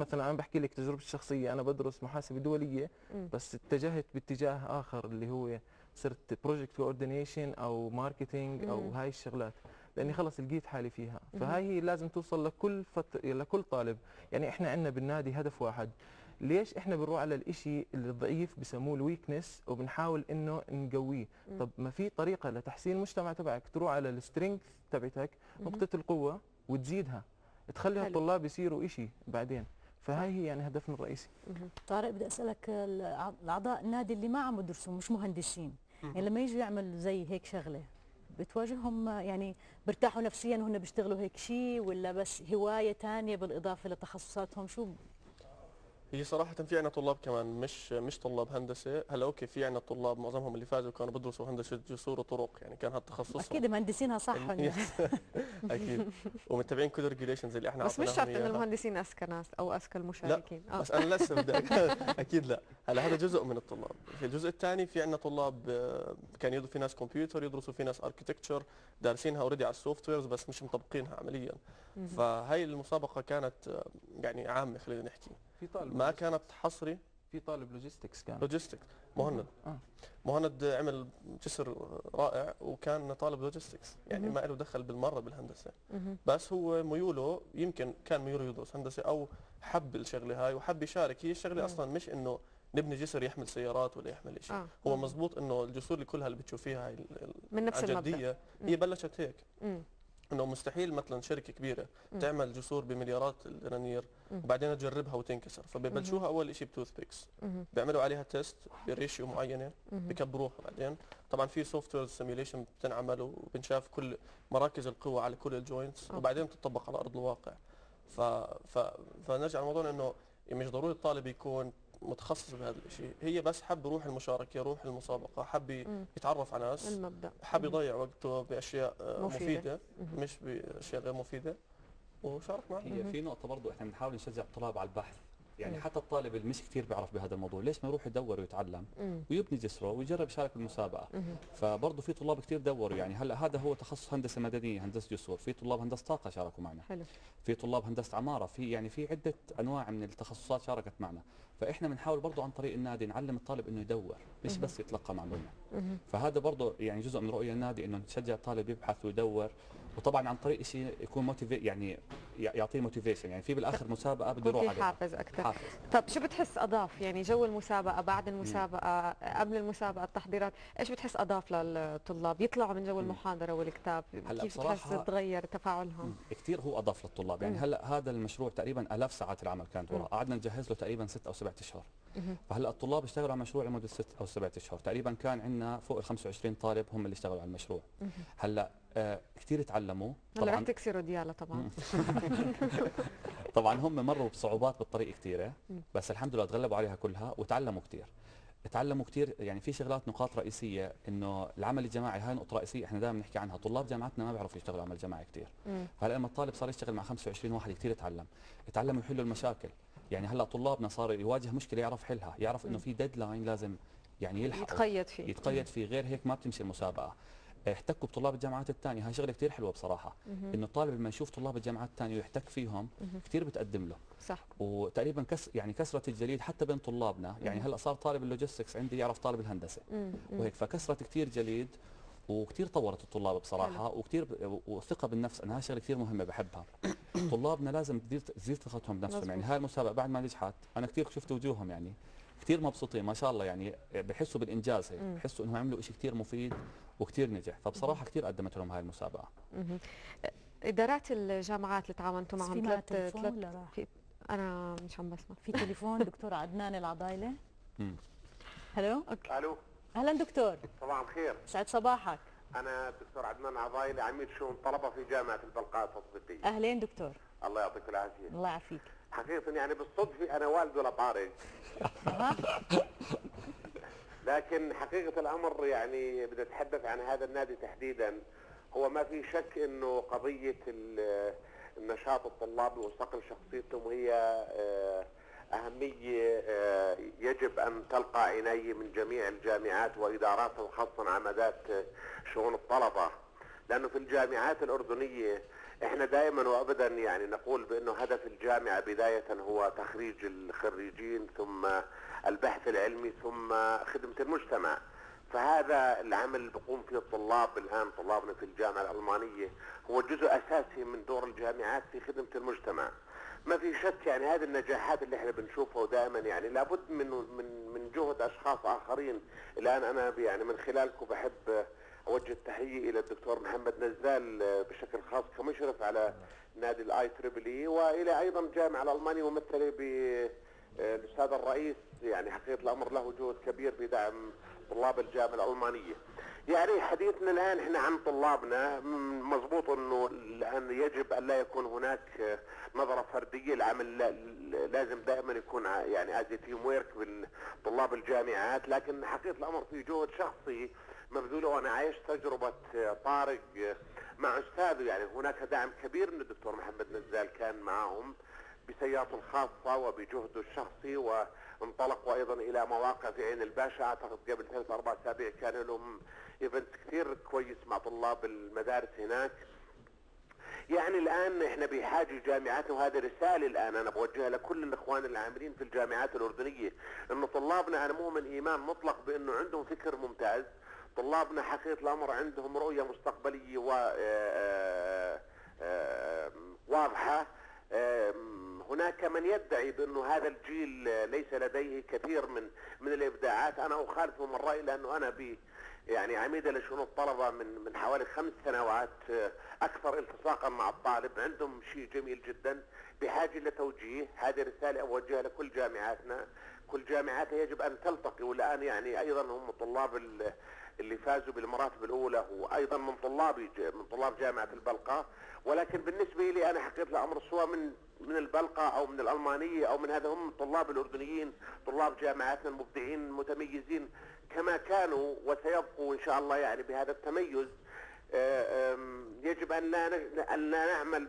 مثلا أنا بحكي لك تجربتي الشخصية أنا بدرس محاسبه دولية. بس اتجهت باتجاه آخر اللي هو صرت project coordination أو marketing أو. هاي الشغلات لأني خلص لقيت حالي فيها. فهاي هي لازم توصل لكل فت... لكل طالب يعني إحنا عندنا بالنادي هدف واحد ليش إحنا بنروح على الإشي الضعيف بسموه ال weakness وبنحاول إنه نقويه. طب ما في طريقة لتحسين المجتمع تبعك تروح على ال strength تبعتك. نقطة القوة وتزيدها تخلي. الطلاب يصيروا إشي بعدين فهاي هي يعني هدفنا الرئيسي. طارق بدي أسألك الأعضاء النادي اللي ما عم يدرسوا مش مهندسين. يعني لما يجوا يعمل زي هيك شغلة بتواجههم يعني برتاحوا نفسيا وهن بيشتغلوا هيك شيء ولا بس هواية ثانية بالإضافة لتخصصاتهم؟ شو هي صراحة في عنا طلاب كمان مش مش طلاب هندسة. هلا أوكي في عنا طلاب معظمهم اللي فازوا كانوا بدرسوا هندسة جسور وطرق يعني كان هذا تخصصهم. أكيد مهندسينها صح. أكيد. ومتابعين كل ال regulations اللي إحنا بس مش شرط إنه. المهندسين أذكى ناس أو أذكى المشاركين. آه. بس أنا لسه بدي أكيد لا. هلا هذا جزء من الطلاب. في الجزء الثاني في عندنا طلاب آه، كان يدرسوا في ناس كمبيوتر يدرسوا في ناس architecture دارسينها already على ال softwares بس مش مطبقينها عمليا. فهي المسابقة كانت آه، يعني عامة خلينا نحكي. في طالب ما كانت حصري في طالب logistics كان logistics مهند آه. مهند عمل جسر رائع وكان طالب logistics يعني. ما له دخل بالمرة بالهندسة. بس هو ميوله يمكن كان ميوله يدرس هندسة أو حب الشغلة هاي وحب يشارك هي الشغلة. أصلا مش إنه نبني جسر يحمل سيارات ولا يحمل شيء آه. هو. مزبوط إنه الجسور اللي كلها اللي بتشوفيها هاي من نفس المبدأ الجديه هي بلشت هيك مم. إنه مستحيل مثلا شركة كبيرة مم. تعمل جسور بمليارات الدنانير. وبعدين تجربها وتنكسر فببلشوها أول شيء ب toothpicks. بيعملوا عليها test ب ratio معينة. بكبروها بعدين طبعا في software simulation بتنعمل وبنشاف كل مراكز القوة على كل ال joints. وبعدين بتطبق على أرض الواقع ف... ف... فنرجع لموضوعنا إنه مش ضروري الطالب يكون متخصص بهذا الشيء هي بس حب يروح المشاركة يروح المسابقة حب. يتعرف على ناس المبدأ حب. يضيع وقته بأشياء آه، مفيدة. مفيدة مهم. مش بأشياء غير مفيدة وشارك معنا هي في نقطة برضو إحنا بنحاول نشجع الطلاب على البحث. يعني مم. حتى الطالب اللي مش كثير بيعرف بهذا الموضوع. ليش ما يروح يدور ويتعلم؟ مم. ويبني جسره ويجرب يشارك بالمسابقة مهم. فبرضه في طلاب كثير دوروا. يعني هلا هذا هو تخصص هندسة مدنية هندسة جسور؟ في طلاب هندسة طاقة شاركوا معنا. حلو. في طلاب هندسة عمارة. في يعني في عدة أنواع من التخصصات شاركت معنا. فإحنا بنحاول برضه عن طريق النادي نعلم الطالب إنه يدور مش مهم. بس يتلقى معلومة. مهم. فهذا برضه يعني جزء من رؤية النادي إنه نشجع الطالب يبحث ويدور. وطبعا عن طريق شيء يكون motive يعني يعطيه motivation يعني في بالآخر مسابقة بده يروح عليها. حافز أكثر حافز. طب شو بتحس أضاف؟ يعني جو المسابقة بعد المسابقة قبل المسابقة التحضيرات إيش بتحس أضاف للطلاب؟ يطلعوا من جو. المحاضرة والكتاب. هلأ كيف بتحس تغير تفاعلهم؟ كثير هو أضاف للطلاب. يعني. هلأ هذا المشروع تقريبا آلاف ساعات العمل كانت. وراه قعدنا نجهز له تقريبا ست أو سبعة أشهر. فهلأ الطلاب اشتغلوا على المشروع لمدة ست أو سبعة أشهر. تقريبا كان عندنا فوق ال 25 طالب هم اللي اشتغلوا على المشروع. هلأ آه كثير تعلموا هلا رح طبعا تكسروا ديالا طبعا. طبعا هم مروا بصعوبات بالطريق كثيره. بس الحمد لله تغلبوا عليها كلها وتعلموا كثير تعلموا كثير يعني في شغلات نقاط رئيسية إنه العمل الجماعي هاي نقطة رئيسية إحنا دائما نحكي عنها. طلاب جامعتنا ما بيعرفوا يشتغلوا عمل جماعي كثير. فهلأ لما الطالب صار يشتغل مع 25 واحد كثير يتعلم. يتعلم يحلوا المشاكل. يعني هلأ طلابنا صار يواجه مشكلة يعرف حلها يعرف إنه. في ديدلاين لازم يعني يلحق يتقيد فيه. يتقيد فيه. غير هيك ما بتمشي المسابقة. احتكوا بطلاب الجامعات الثانية هاي شغلة كثير حلوة بصراحة. إنه الطالب لما يشوف طلاب الجامعات الثانية ويحتك فيهم. كثير بتقدم له. صح. وتقريبا كس يعني كسرة الجليد حتى بين طلابنا. يعني. هلأ صار طالب ال logistics عندي يعرف طالب الهندسة. وهيك فكسرت كثير جليد وكثير طورت الطلاب بصراحة وكثير والثقه بالنفس. أنا هاي شغلة كثير مهمة بحبها. طلابنا لازم تزيد ثقتهم بنفسهم. يعني هاي المسابقة بعد ما نجحت أنا كثير شفت وجوههم يعني. كثير مبسوطين ما شاء الله يعني بحسوا بالإنجاز هيك. بحسوا إنهم عملوا شيء كثير مفيد وكثير نجح فبصراحة كثير قدمت لهم هاي المسابقة. إدارات الجامعات اللي تعاونتوا معهم ثلاث ثلاث ولا راح؟ في أنا مش عم بسمع. في تليفون دكتور عدنان العضايلة. هلو؟ ألو. أهلا دكتور. صباح الخير. سعد صباحك. أنا الدكتور عدنان عضايلي عميد شؤون طلبة في جامعة البلقاء التطبيقية. أهلين دكتور. الله يعطيك العافية. الله يعافيك. حقيقة يعني بالصدفة أنا والد ولا طارق أها. لكن حقيقة الأمر يعني بدي أتحدث عن هذا النادي تحديدا هو ما في شك إنه قضية ال- النشاط الطلابي وصقل شخصيتهم هي آه، أهمية آه، يجب أن تلقى عناية من جميع الجامعات وإداراتها وخاصة عمدات آه، شؤون الطلبة لأنه في الجامعات الأردنية إحنا دائما وابدا يعني نقول بأنه هدف الجامعة بداية هو تخريج الخريجين ثم البحث العلمي ثم خدمة المجتمع. فهذا العمل اللي بقوم فيه الطلاب الآن طلابنا في الجامعة الألمانية هو جزء أساسي من دور الجامعات في خدمة المجتمع. ما في شك يعني هذه النجاحات اللي إحنا بنشوفها دائما يعني لابد من من من جهد أشخاص آخرين الآن أنا يعني من خلالكم بحب أوجه التحية إلى الدكتور محمد نزال بشكل خاص كمشرف على نادي ال IEEE وإلى أيضا الجامعة الالمانيه ممثله بالاستاذ الرئيس. يعني حقيقة الأمر له جهد كبير بدعم طلاب الجامعة الألمانية. يعني حديثنا الآن إحنا عن طلابنا. مضبوط إنه الآن يجب أن لا يكون هناك نظرة فردية. العمل لا- لازم دائما يكون يعني as teamwork بين طلاب الجامعات. لكن حقيقة الأمر في جهد شخصي مبذول وأنا عايش تجربة طارق مع أستاذه. يعني هناك دعم كبير من الدكتور محمد نزال كان معهم بسيارته الخاصة وبجهده الشخصي وانطلقوا أيضا إلى مواقع في عين الباشا. أعتقد قبل ثلاث أربع أسابيع كان لهم event كثير كويس مع طلاب المدارس هناك. يعني الآن إحنا بحاجة جامعاتنا وهذه رسالة الآن أنا بوجهها لكل الإخوان العاملين في الجامعات الأردنية إنه طلابنا أنا مؤمن إيمان مطلق بإنه عندهم فكر ممتاز طلابنا حقيقة الأمر عندهم رؤية مستقبلية و آه، آه، واضحة. آم، هناك من يدعي بانه هذا الجيل ليس لديه كثير من من الإبداعات. أنا أخالفه من رأيي لأنه أنا ب يعني عميدة لشؤون الطلبة من من حوالي خمس سنوات آه، أكثر التصاقا مع الطالب. عندهم شيء جميل جدا. بحاجة لتوجيه هذه رسالة أوجهها لكل جامعاتنا. كل جامعاتها يجب أن تلتقي. والآن يعني أيضا هم طلاب اللي فازوا بالمراتب الأولى وأيضا من طلابي ج- من طلاب جامعة البلقاء ولكن بالنسبة لي أنا حقيقة الأمر سواء من من البلقاء أو من الألمانية أو من هذا هم طلاب الأردنيين طلاب جامعاتنا المبدعين متميزين كما كانوا وسيبقوا إن شاء الله يعني بهذا التميز. يجب أن أن لا نعمل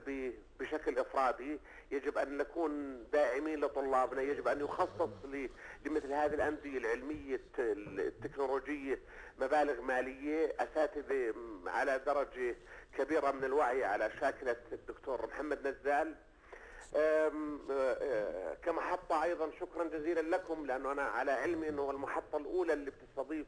بشكل إفرادي، يجب أن نكون داعمين لطلابنا، يجب أن يخصص لمثل هذه الأندية العلمية الت- التكنولوجية مبالغ مالية، أساتذة على درجة كبيرة من الوعي على شاكلة الدكتور محمد نزال. آه، آه، كمحطة أيضا. شكرا جزيلا لكم لأنه أنا على علم أنه المحطة الأولى اللي بتستضيف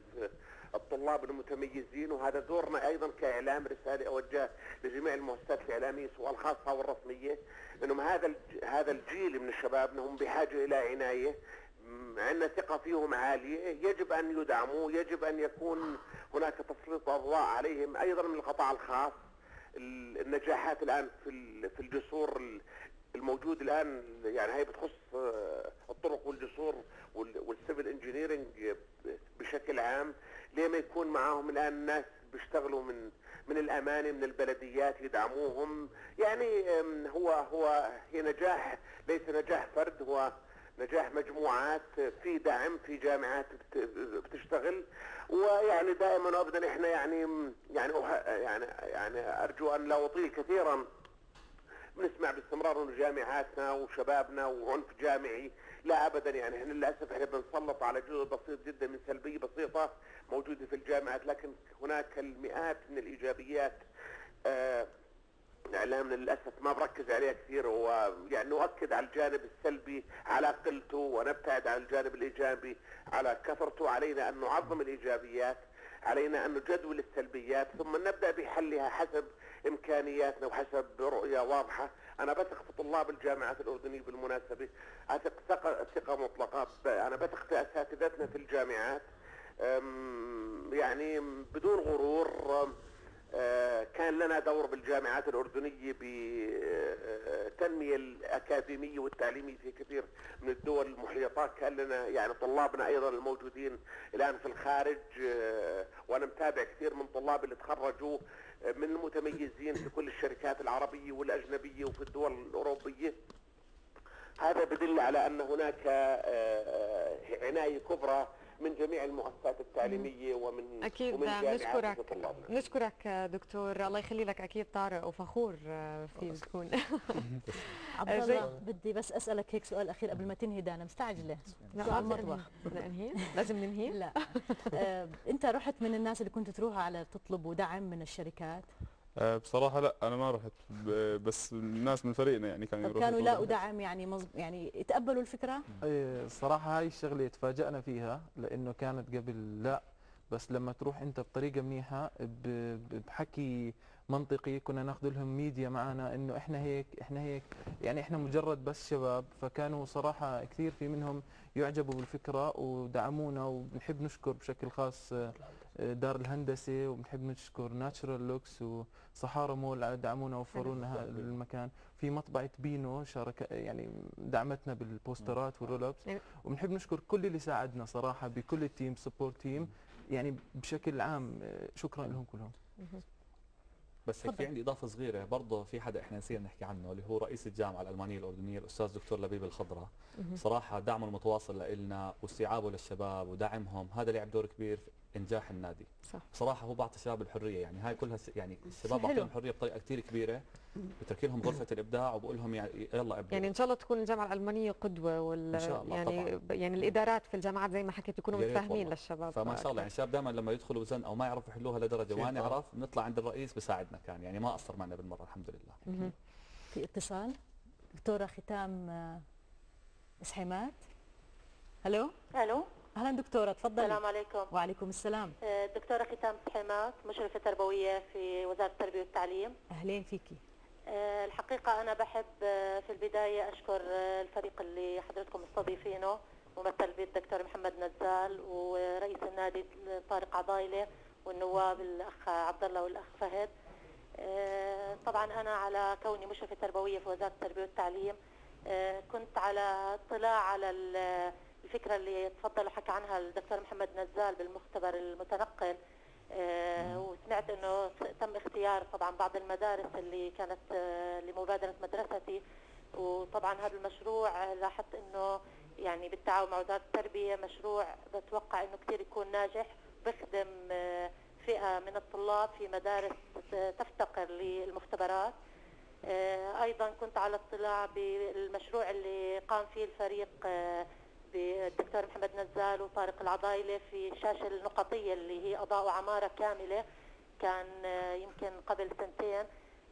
الطلاب المتميزين وهذا دورنا أيضا كإعلام رسالة أوجه لجميع المؤسسات الإعلامية سواء الخاصة والرسمية أنهم هذا هذا الجيل من الشباب أنهم بحاجة إلى عناية عندنا ثقة فيهم عالية. يجب أن يدعموا يجب أن يكون هناك تسليط أضواء عليهم. أيضا من القطاع الخاص ال- النجاحات الآن في في الجسور ال- الموجود الآن يعني هي بتخص وال- وال civil engineering بشكل عام ليه ما يكون معاهم الآن ناس بيشتغلوا من من الأمانة من البلديات يدعموهم؟ يعني هو هو هي نجاح ليس نجاح فرد هو نجاح مجموعات في دعم في جامعات بت- بتشتغل. ويعني دائما وابدا إحنا يعني يعني أه- يعني يعني أرجو أن لا أطيل كثيرا. بنسمع باستمرار انه جامعاتنا وشبابنا وعنف جامعي. لا ابدا يعني إحنا للأسف إحنا بنسلط على جزء بسيط جدا من سلبية بسيطة موجودة في الجامعات لكن هناك المئات من الإيجابيات آه اعلامنا للأسف ما بركز عليها كثير. هو يعني نؤكد على الجانب السلبي على قلته ونبتعد عن الجانب الإيجابي على كثرته علينا أن نعظم الإيجابيات. علينا أن نجدول السلبيات ثم نبدأ بحلها حسب إمكانياتنا وحسب رؤية واضحة. أنا بثق في طلاب الجامعات الأردنية بالمناسبة. أثق ثقه ثقة مطلقة. ب- أنا بثق في أساتذتنا في الجامعات. يعني بدون غرور. كان لنا دور بالجامعات الأردنية بالتنمية الأكاديمية والتعليمية في كثير من الدول المحيطات كان لنا يعني طلابنا أيضا الموجودين الآن في الخارج آه، وأنا متابع كثير من طلاب اللي تخرجوا آه، من المتميزين في كل الشركات العربية والأجنبية وفي الدول الأوروبية. هذا بدل على أن هناك آه، آه، عناية كبرى من جميع المؤسسات التعليمية ومن أكيد ومن طلابنا بنشكرك دكتور. الله يخلي لك. أكيد طارق وفخور آه، فيك تكون. عبد آه، الله بدي بس أسألك هيك سؤال أخير قبل ما تنهي دانا. مستعجلة. لا سؤال مطبخ ننهي. لازم ننهي. لا. آه، أنت رحت من الناس اللي كنت تروح على تطلبوا دعم من الشركات؟ آه، بصراحة لا أنا ما رحت. بس الناس من فريقنا يعني كانوا يروحوا كانوا يطلعوا. يلاقوا دعم يعني مز... يعني يتقبلوا الفكرة؟ إيه، الصراحة هاي الشغلة تفاجأنا فيها لأنه كانت قبل لا. بس لما تروح أنت بطريقة منيحة ب- ب- بحكي منطقي كنا ناخذ لهم ميديا معنا إنه إحنا هيك إحنا هيك. يعني إحنا مجرد بس شباب. فكانوا صراحة كثير في منهم يعجبوا بالفكرة ودعمونا وبنحب نشكر بشكل خاص آه، آه، دار الهندسة وبنحب نشكر Natural Looks وصحارى مول على دعمونا ووفروا لنا المكان. في مطبعة بينو شارك يعني دعمتنا بالبوسترات وال roll-ups يعني- وبنحب نشكر كل اللي ساعدنا صراحة بكل ال team support team يعني بشكل عام آه، شكرا لهم كلهم. بس هيك في. عندي إضافة صغيرة. برضه في حدا إحنا نسينا نحكي عنه اللي هو رئيس الجامعة الألمانية الأردنية الأستاذ دكتور لبيب الخضراء صراحة دعمه المتواصل لنا واستيعابه للشباب ودعمهم هذا لعب دور كبير إنجاح النادي صح بصراحة هو بعطي الشباب الحرية يعني هاي كلها يعني الشباب. بعطيهم حرية بطريقة كثير كبيرة بترك لهم غرفة الإبداع وبقول لهم يعني يلا ابدعوا يعني إن شاء الله تكون الجامعة الألمانية قدوة وال إن شاء الله يعني طبعاً. يعني الإدارات في الجامعات زي ما حكيت يكونوا متفاهمين والله. للشباب فما شاء الله يعني الشباب دائما لما يدخلوا زن أو ما يعرفوا يحلوها لدرجة طبعاً. نعرف بنطلع عند الرئيس بيساعدنا كان يعني ما قصر معنا بالمرة الحمد لله. في اتصال دكتورة ختام آه، اسحيمات ألو ألو أهلا دكتورة تفضلي. السلام عليكم. وعليكم السلام. آه، الدكتوره ختام سحيمات مشرفة تربوية في وزارة التربية والتعليم. أهلين فيكي آه، الحقيقة أنا بحب آه، في البداية أشكر الفريق اللي حضرتكم مستضيفينه ممثل بالدكتور محمد نزال ورئيس النادي طارق عضايلة والنواب الأخ عبد الله والأخ فهد. طبعا أنا على كوني مشرفة تربوية في وزارة التربية والتعليم. كنت على اطلاع على الفكرة اللي تفضل وحكى عنها الدكتور محمد نزال بالمختبر المتنقل. آه، وسمعت إنه تم اختيار طبعا بعض المدارس اللي كانت آه، لمبادرة مدرستي. وطبعا هذا المشروع لاحظت إنه يعني بالتعاون مع وزارة التربية مشروع بتوقع إنه كثير يكون ناجح. بخدم آه، فئة من الطلاب في مدارس تفتقر للمختبرات. أيضا كنت على اطلاع بالمشروع اللي قام فيه الفريق بالدكتور محمد نزال وطارق العضايلة في الشاشة النقطية اللي هي أضاء عماره كاملة. كان آه، يمكن قبل سنتين.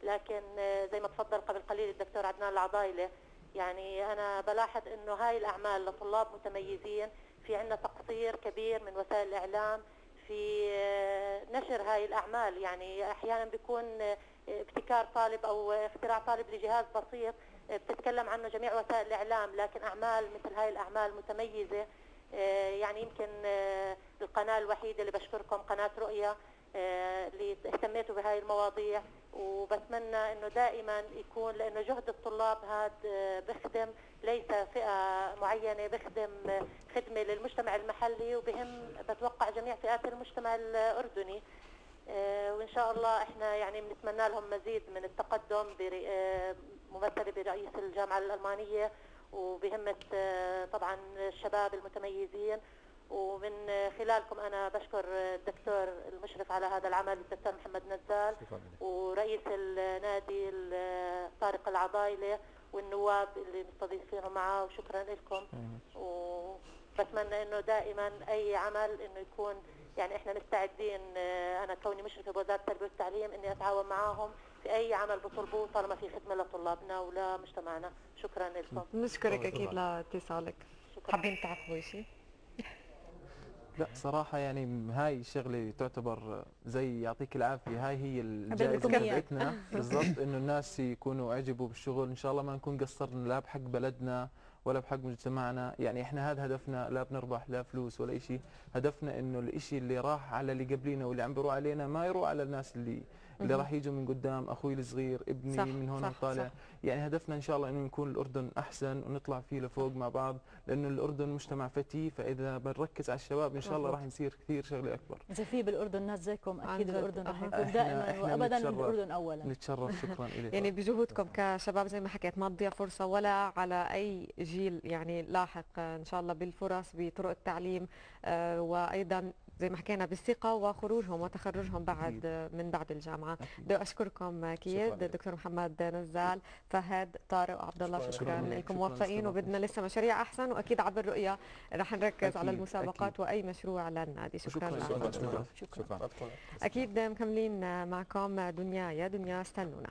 لكن آه، زي ما تفضل قبل قليل الدكتور عدنان العضايلة يعني أنا بلاحظ إنه هاي الأعمال لطلاب متميزين. في عندنا تقصير كبير من وسائل الإعلام في آه، نشر هاي الأعمال. يعني أحيانا بيكون ابتكار طالب أو اختراع طالب لجهاز بسيط بتتكلم عنه جميع وسائل الإعلام لكن أعمال مثل هاي الأعمال متميزة. آه، يعني يمكن آه، القناة الوحيدة اللي بشكركم قناة رؤيا آه، اللي اهتميتوا بهاي المواضيع. وبتمنى إنه دائما يكون لأنه جهد الطلاب هذا بخدم ليس فئة معينة بخدم خدمة للمجتمع المحلي وبهم بتوقع جميع فئات المجتمع الأردني. وإن شاء الله إحنا يعني بنتمنى لهم مزيد من التقدم ممثلة برئيس الجامعة الألمانية وبهمة آه، طبعا الشباب المتميزين. ومن آه، خلالكم أنا بشكر آه، الدكتور المشرف على هذا العمل الدكتور محمد نزال ورئيس النادي ال- طارق العضايلة والنواب اللي مستضيفينه معه وشكرا لكم. وبتمنى إنه دائما أي عمل إنه يكون يعني إحنا مستعدين أنا كوني مشرفة بوزارة التربيه والتعليم إني أتعاون معاهم. في أي عمل بطلبوه طالما في خدمة لطلابنا ولمجتمعنا شكرا لكم. بنشكرك الله أكيد. لاتصالك. شكرا. حابين تعقبوا شيء؟ لا صراحة يعني هاي الشغلة تعتبر زي يعطيك العافية. هاي هي إياه. تبعتنا. بالضبط إنه الناس يكونوا عجبوا بالشغل. إن شاء الله ما نكون قصرنا لا بحق بلدنا ولا بحق مجتمعنا. يعني إحنا هذا هدفنا لا بنربح لا فلوس ولا شيء هدفنا إنه الإشي اللي راح على اللي قبلينا واللي عم بيروح علينا ما يروح على الناس اللي اللي. راح يجوا من قدام أخوي الصغير ابني صح، من هون صح، طالع صح. يعني هدفنا إن شاء الله إنه يكون الأردن أحسن ونطلع فيه لفوق مع بعض لأنه الأردن مجتمع فتي فإذا بنركز على الشباب إن شاء الله. راح نصير كثير شغله أكبر إذا في بالأردن ناس زيكم أكيد جد، الأردن رح أها. يكون دائما وابدا. الأردن اولا نتشرف شكرا لك يعني بجهودكم كشباب زي ما حكيت ما تضيع فرصة ولا على أي جيل يعني لاحق إن شاء الله بالفرص بطرق التعليم آه، وأيضا زي ما حكينا بالثقة وخروجهم وتخرجهم بعد من بعد الجامعة بدي أشكركم أكيد شكراً. دكتور محمد نزال فهد طارق وعبد الله شكراً. شكرا شكراً لك. لكم شكراً موفقين. وبدنا لسه مشاريع أحسن وأكيد عبر الرؤية رح نركز على أكيد، المسابقات أكيد. وأي مشروع للنادي شكرا شكراً لكم لكم. شكرا ما تكون- أكيد مكملين معكم دنيا يا دنيا استنونا